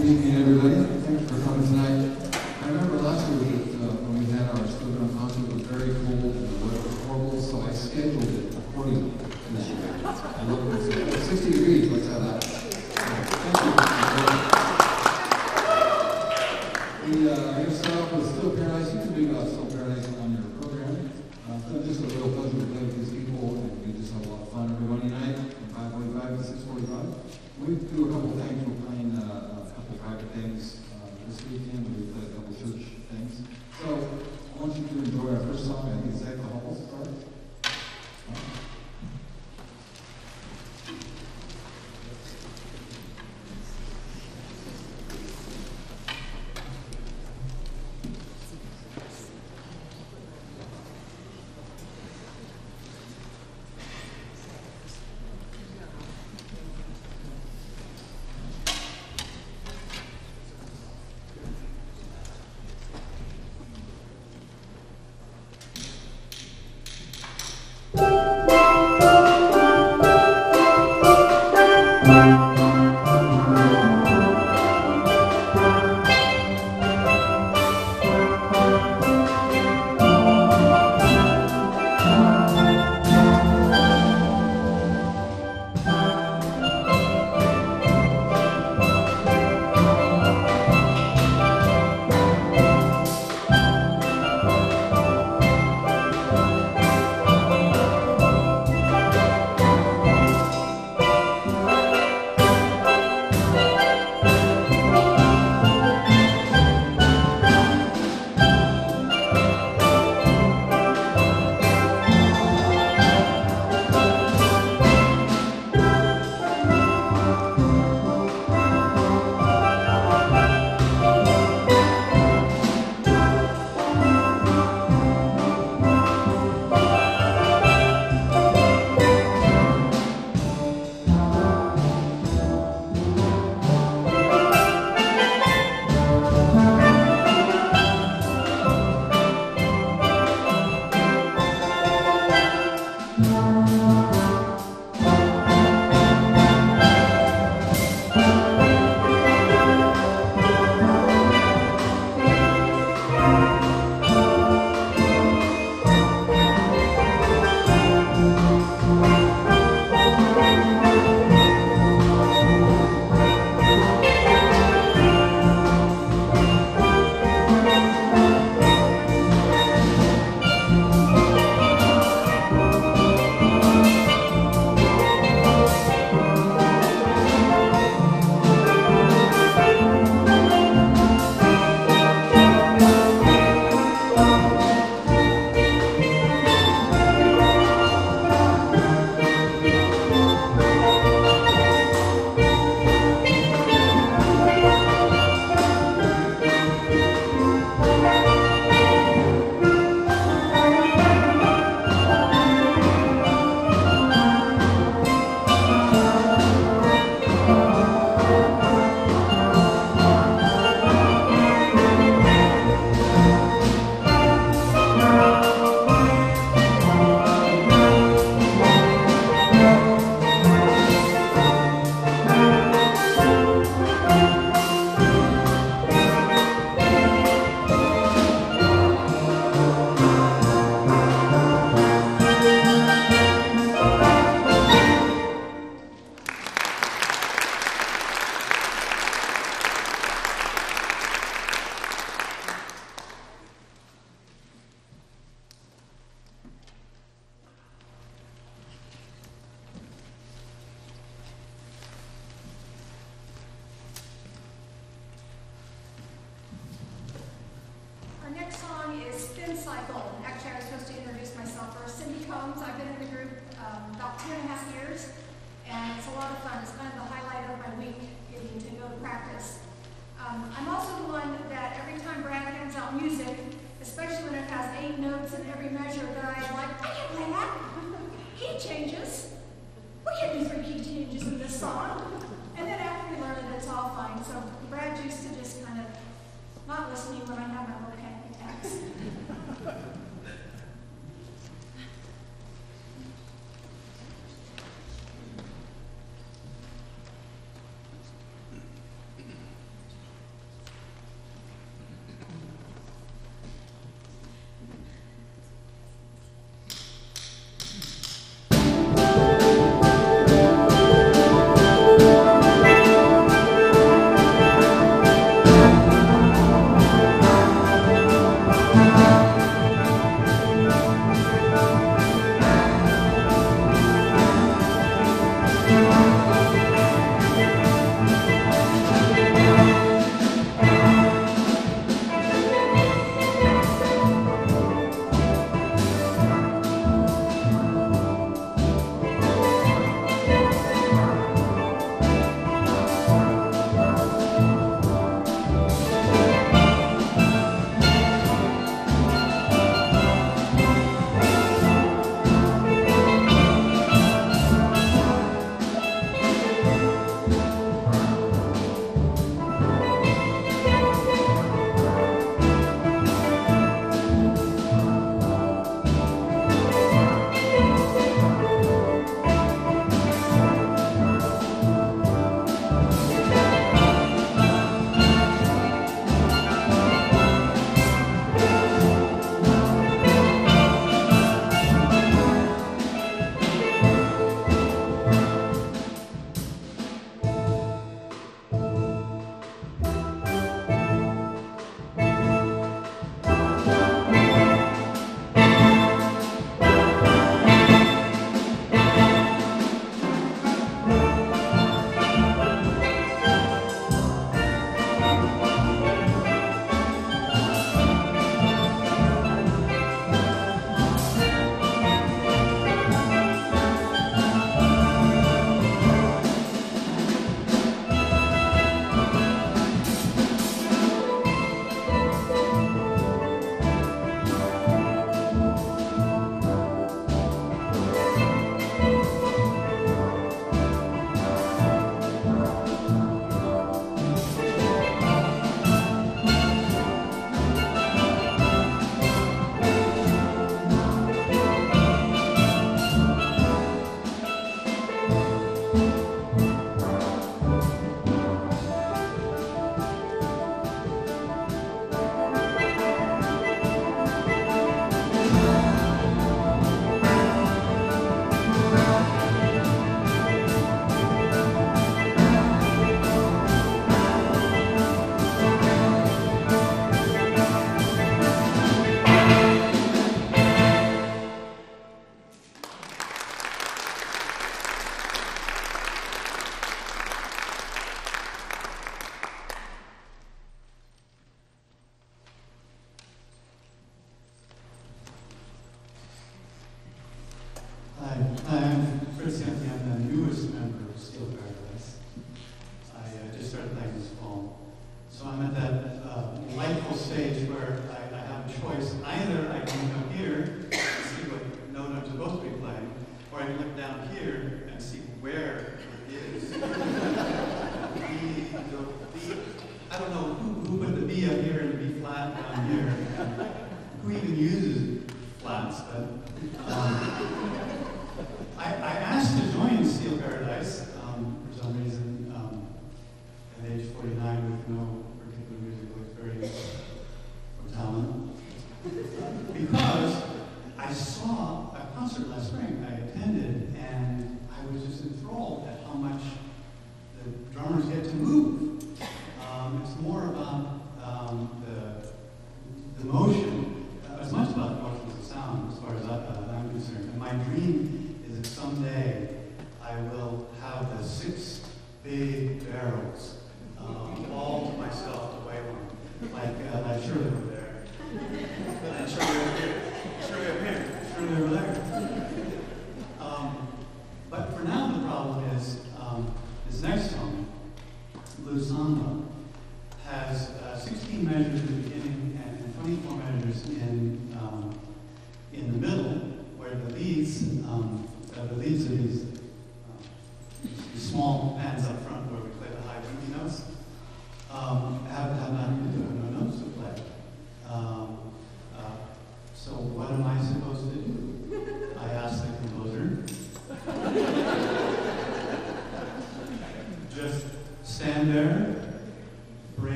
Good evening, everybody. Thank for coming tonight. I remember last week uh, when we had our student concert, it was very cold and the weather was horrible, so I scheduled it accordingly this year. I looked and said, 60 degrees, let's have thank you.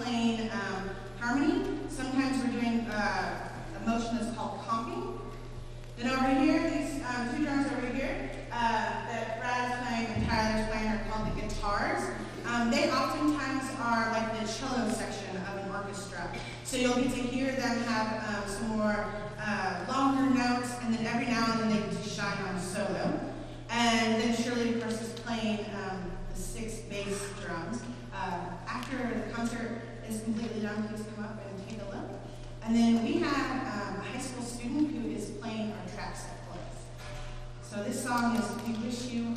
playing um, harmony. Sometimes we're doing uh, a motion that's called comping. Then over here, these um, two drums over here, uh, that Brad's playing and Tyler's playing are called the guitars. Um, they oftentimes are like the cello section of an orchestra. So you'll get to hear them have um, some more down, please come up and take a look. And then we have um, a high school student who is playing our track set for us. So this song is We Wish You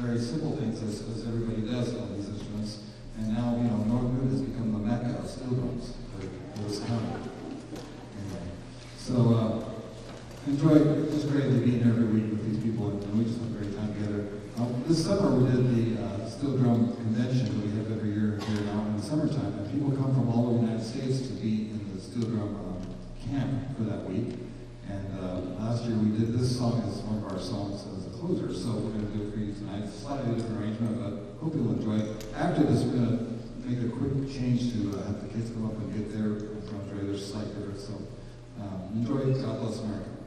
very simple things as, as everybody does on these instruments. And now, you know, Northwood has become the mecca of steel drums for Lewis County. Anyway, so, uh, enjoy, it's great to be in every week with these people, and we just have a great time together. Um, this summer, we did the uh, steel drum convention that we have every year here now in the summertime, and people come from all over the United States to be in the steel drum um, camp for that week. And uh, last year, we did this song as one of our songs as a closer, so we're going to do it for you tonight. It's slightly different arrangement, but hope you'll enjoy it. After this, we're going to make a quick change to uh, have the kids come up and get their ready. There's a so um, enjoy. God bless America.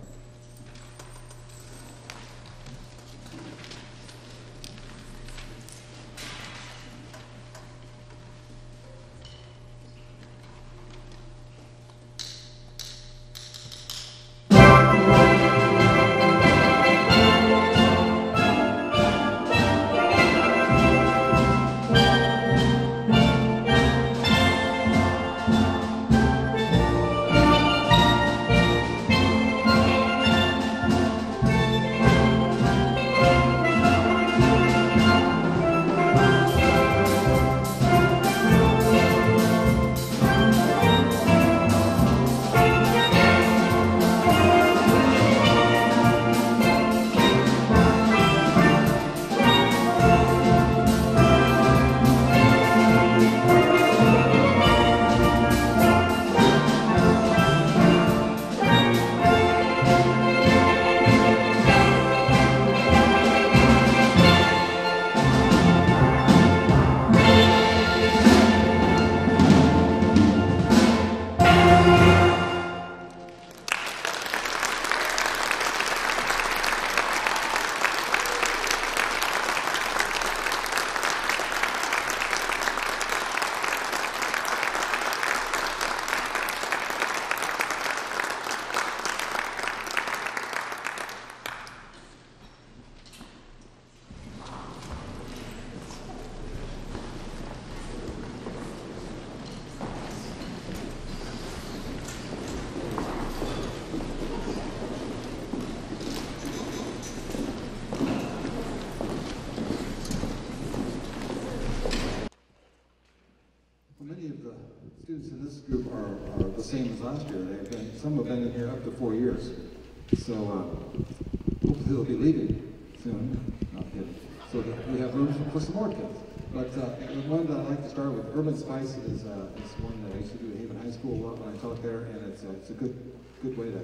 So, uh, hopefully they'll be leaving soon. Not kidding. So that we have room for some more kids. But, uh, the one that I'd like to start with, Urban Spice is, uh, is one that I used to do at Haven High School when I taught there, and it's, a- it's a good, good way to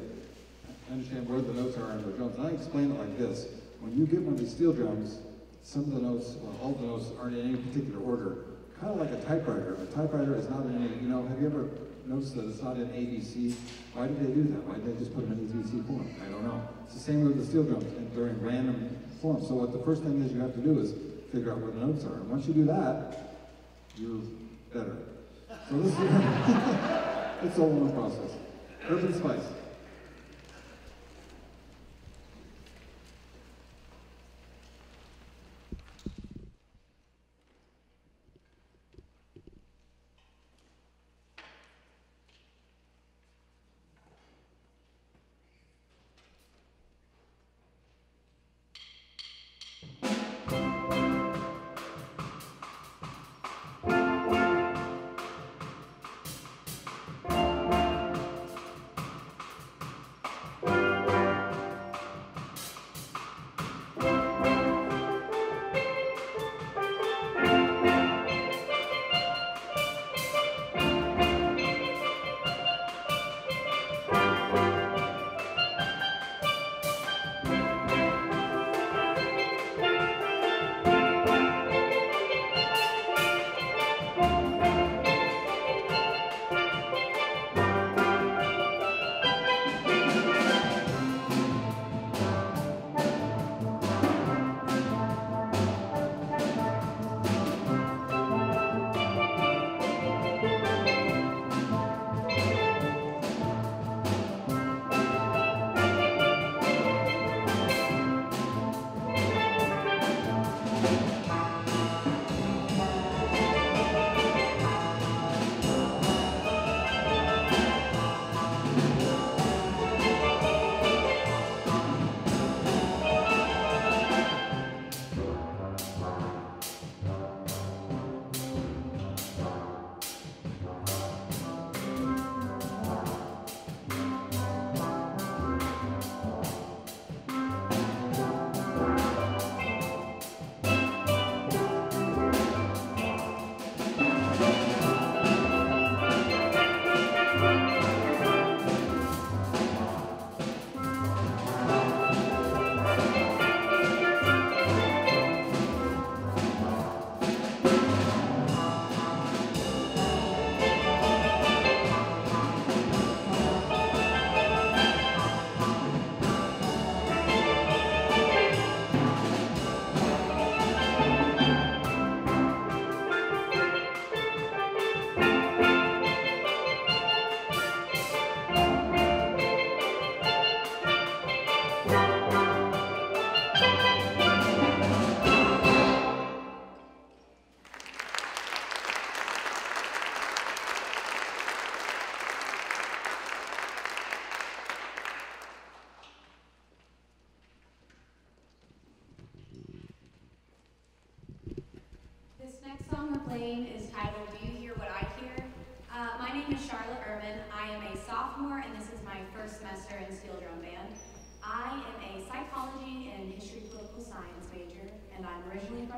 understand where the notes are on the drums. And I explain it like this. When you get one of these steel drums, some of the notes, well, all the notes aren't in any particular order. Kind of like a typewriter. A typewriter is not in any, you know, have you ever noticed that it's not in ABC? Why did they do that? Why did they just put them in ABC form? I don't know. It's the same with the steel drums, and they're in random form. So what the first thing is you have to do is figure out where the notes are. And once you do that, you're better. So this is, it's all in one process. Urban Spice.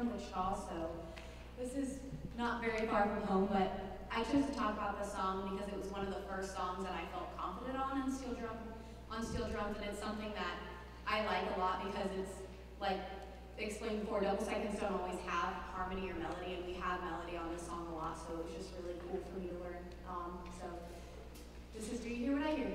From Wichita, so this is not very far from home, but I chose to talk about this song because it was one of the first songs that I felt confident on in steel drum, on steel drums, and it's something that I like a lot because it's like explained before, double seconds don't always have harmony or melody, and we have melody on this song a lot, so it was just really cool for me to learn. Um, so this is Do You Hear What I Hear?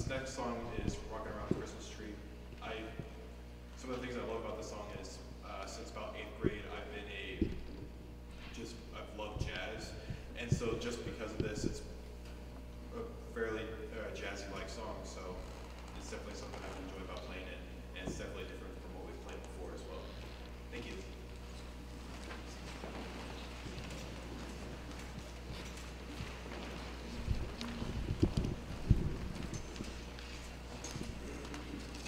This next song is "Rocking Around Christmas Tree." I, some of the things I love about this song is, uh, since about eighth grade, I've been a, just, I've loved jazz, and so just because of this, it's a fairly uh, jazzy-like song, so it's definitely something I enjoy about playing it, and it's definitely different from what we've played before as well. Thank you.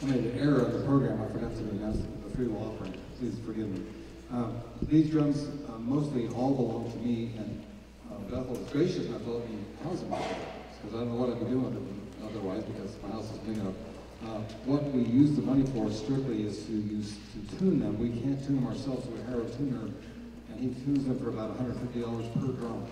I made an error in the program, I forgot to announce the free will offering, please forgive me. Um, These drums uh, mostly all belong to me, and uh, Bethel is gracious enough to let me house them, because I don't know what I'd be doing otherwise, because my house is big enough. Uh, What we use the money for strictly is to use, to tune them. We can't tune them ourselves, hire a tuner, and he tunes them for about hundred fifty dollars per drum.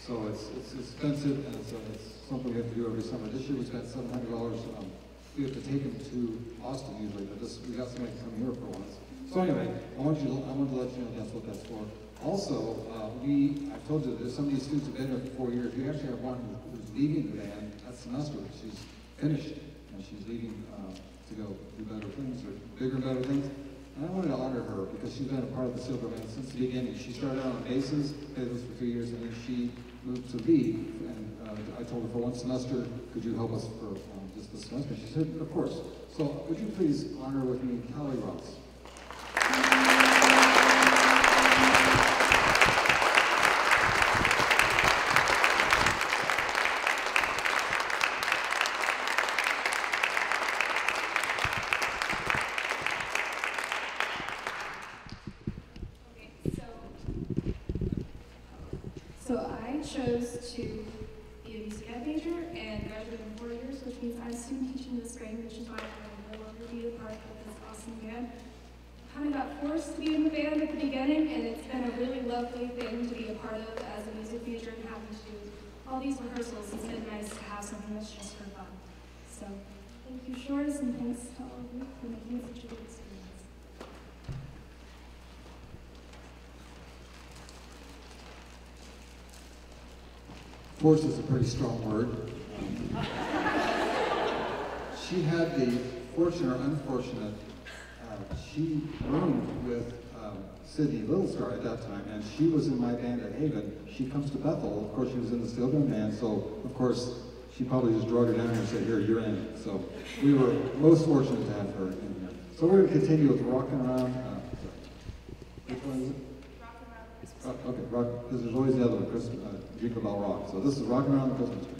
So it's, it's expensive, and it's, uh, it's something we have to do every summer. This year we spent seven hundred dollars, um, we have to take them to Austin usually, but this, we got somebody to come here for once. So anyway, I want you, to I want to let you know that's what that's for. Also, uh, we, I told you, there's some of these students have been here for four years. We actually have one who's leaving the band that semester. She's finished, and she's leaving, uh, to go do better things, or bigger and better things. And I wanted to honor her because she's been a part of the Silver Band since the beginning. She started out on basses, played those for two years, and then she moved to lead. And uh, I told her for one semester, could you help us for um, just the semester? She said, of course. So would you please honor with me Callie Ross? Chose to be a music ed major and graduate in four years, which means I'm student teaching this grade, which is why I will no longer be a part of this awesome band. Kind of got forced to be in the band at the beginning, and it's been a really lovely thing to be a part of as a music major and having to do all these rehearsals. It's been nice to have something that's just for fun. So, thank you, Shores, and thanks to all of you for making such a good experience. Force is a pretty strong word. She had the fortunate or unfortunate, uh, she roomed with um, Sydney Little Star at that time, and she was in my band at Haven. She comes to Bethel, of course, she was in the Steel Drum Band, so of course, she probably just drug her down here and said, here, you're in. So we were most fortunate to have her in here. So we're gonna continue with Rockin' Around, uh, which one is it? Uh, Okay, rock, because there's always the other one, Christmas, uh, Jingle Bell Rock. So this is Rockin' Around the Christmas Tree.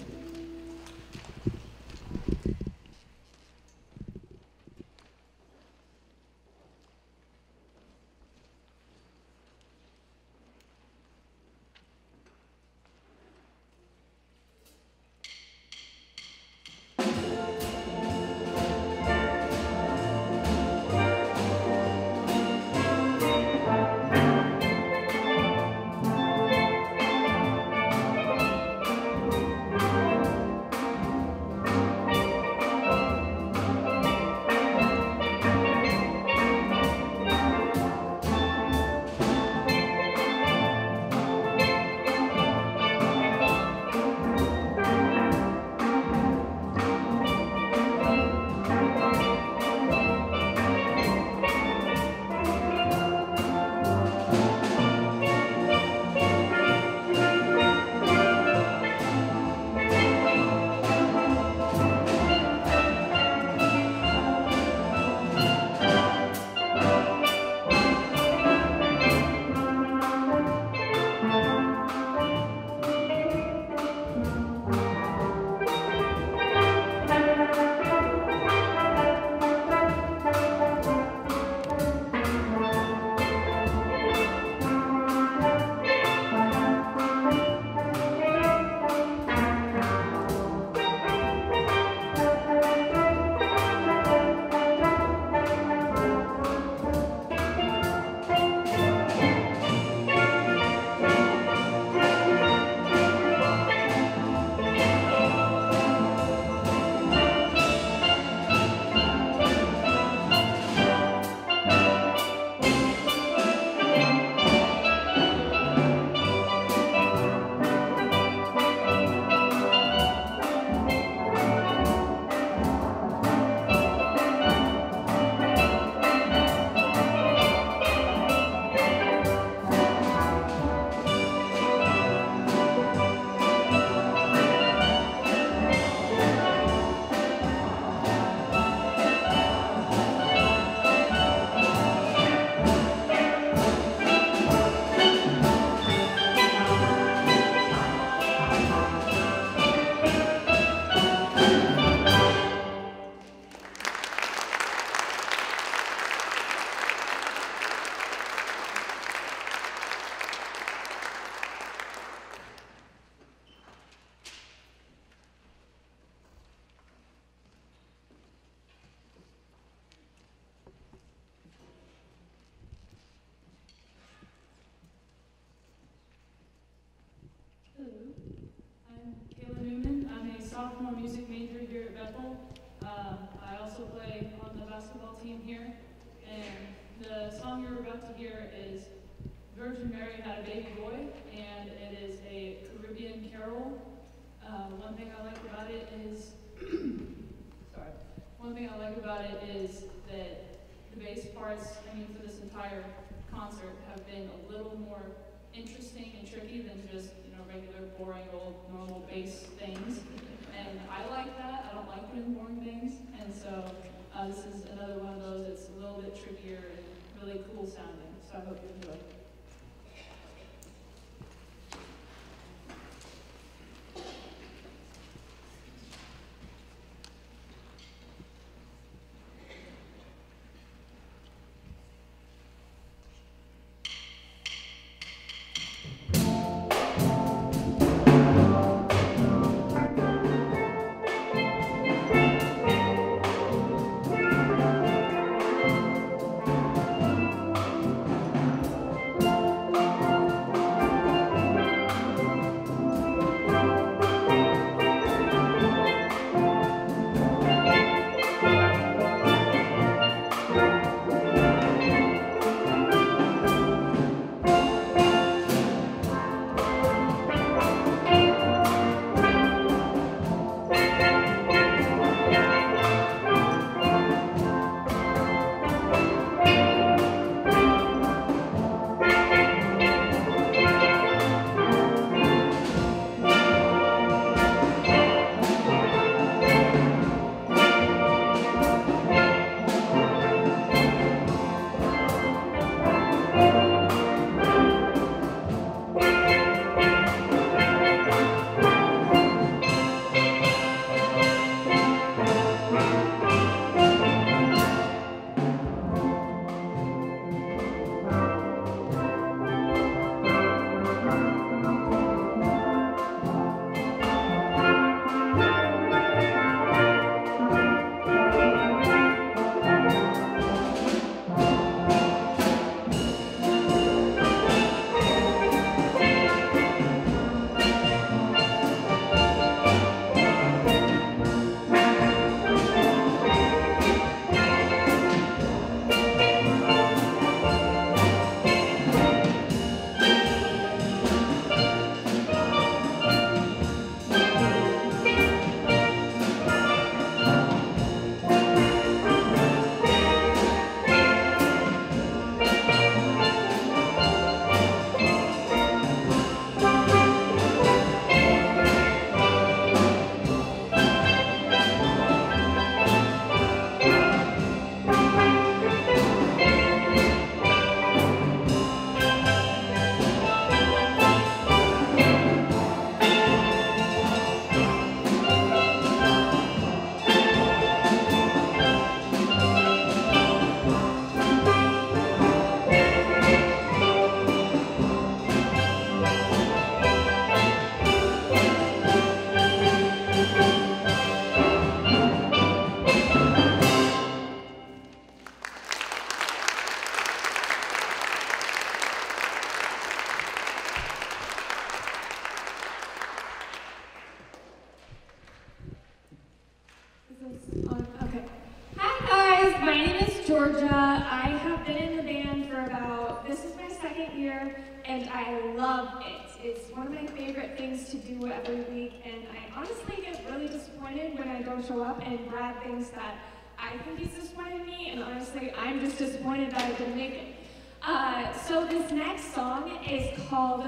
every week, and I honestly get really disappointed when I don't show up and Brad thinks that I think he's disappointed in me, and honestly, I'm just disappointed that I didn't make it. Uh, so this next song is called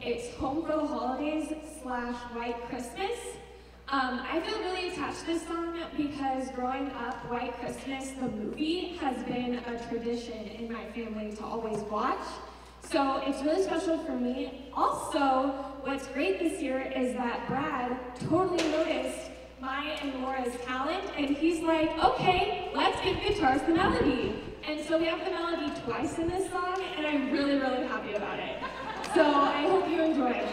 It's Home for the Holidays slash White Christmas. Um, I feel really attached to this song because growing up, White Christmas, the movie, has been a tradition in my family to always watch. So it's really special for me. Also, what's great this year is that Brad totally noticed Maya and Laura's talent, and he's like, okay, let's give guitars the melody. And so we have the melody twice in this song, and I'm really, really happy about it. So I hope you enjoy it.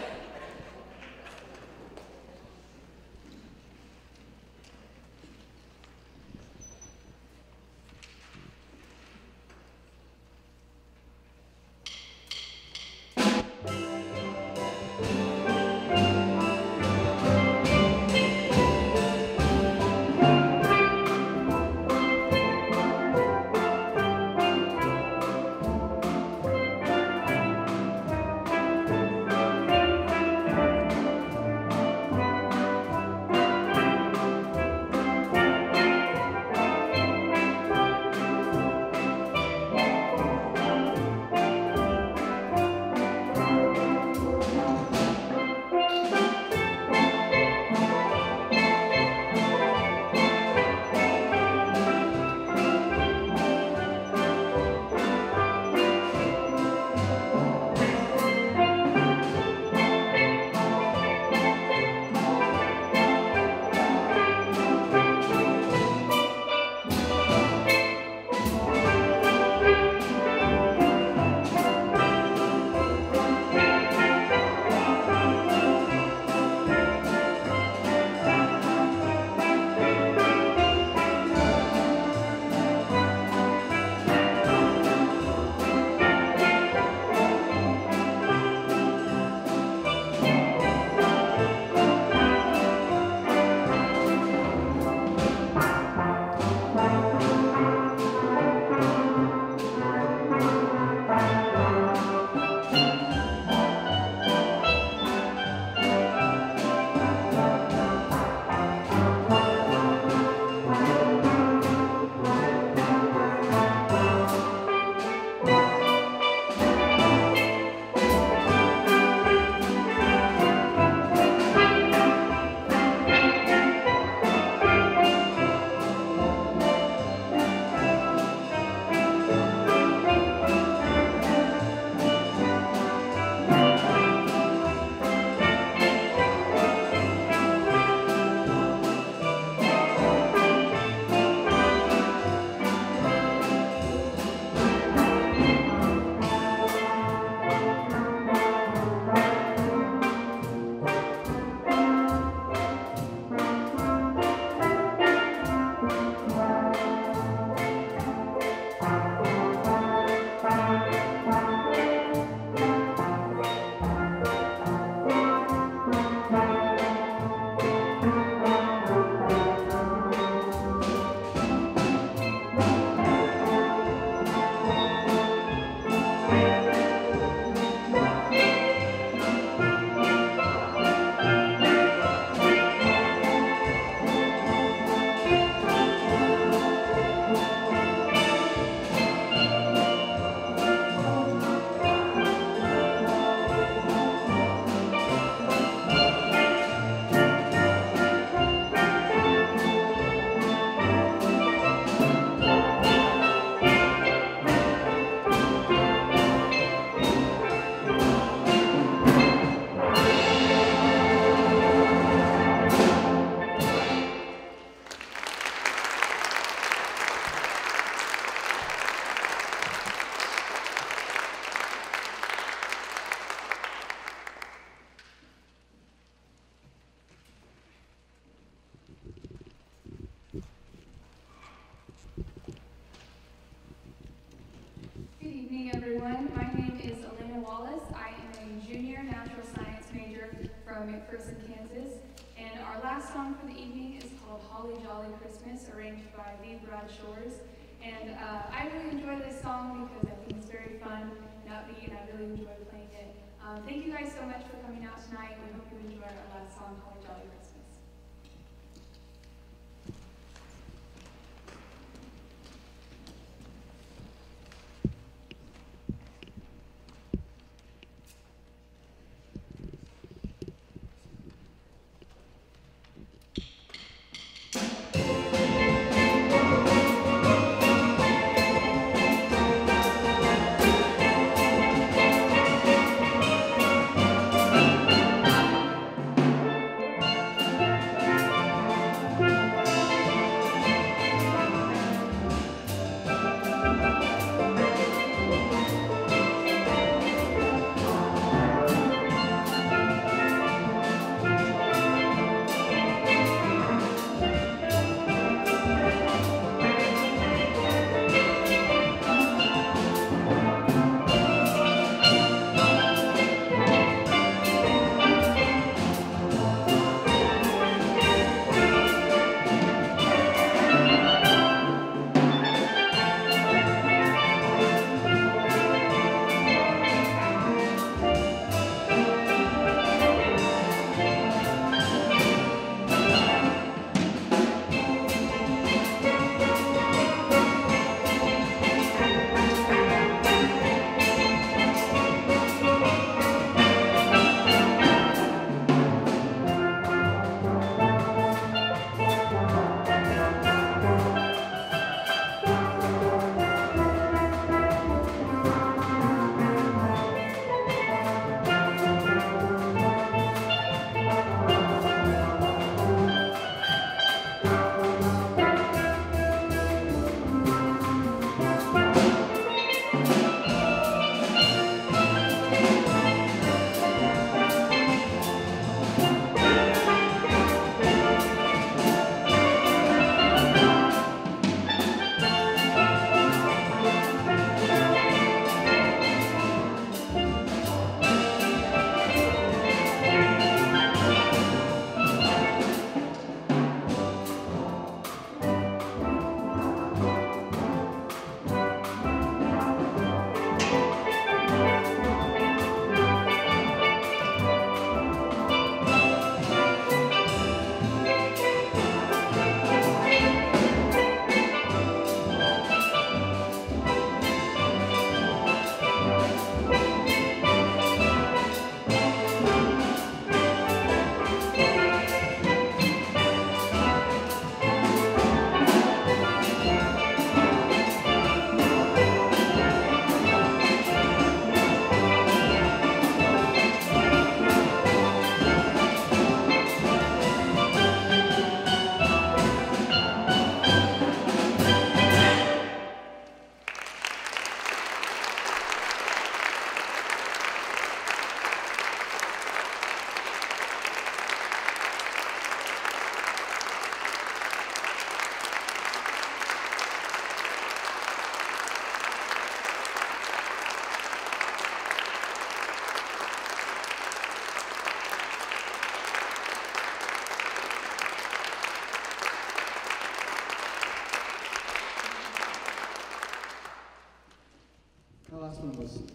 McPherson, Kansas. And our last song for the evening is called Holly Jolly Christmas, arranged by V. Brad Shores. And uh, I really enjoy this song because I think it's very fun and upbeat, and I really enjoy playing it. Um, thank you guys so much for coming out tonight. We hope you enjoy our last song, Holly Jolly Christmas.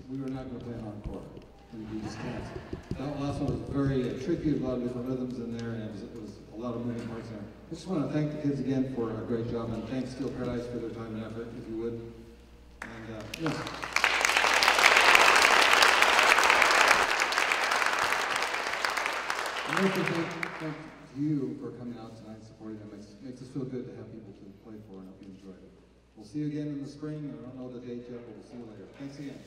We were not gonna play an encore. We just can't. That last one was very uh, tricky, a lot of different rhythms in there, and it was, it was a lot of moving parts there. I just wanna thank the kids again for a great job, and thanks Steel Paradise for their time and effort, if you would. And, uh, yes. And also thank, thank you for coming out tonight, and supporting them. Makes, makes us feel good to have people to play for and hope you enjoy it. We'll see you again in the spring. I don't know the date yet, but we'll see you later. Thanks again.